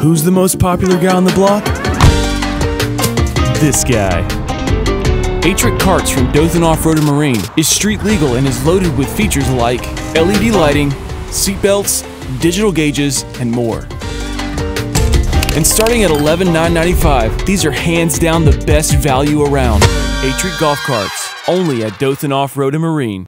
Who's the most popular guy on the block? This guy. AETRIC carts from Dothan Off-Road and Marine is street legal and is loaded with features like LED lighting, seat belts, digital gauges, and more. And starting at $11,995, these are hands down the best value around. AETRIC Golf Carts, only at Dothan Off-Road and Marine.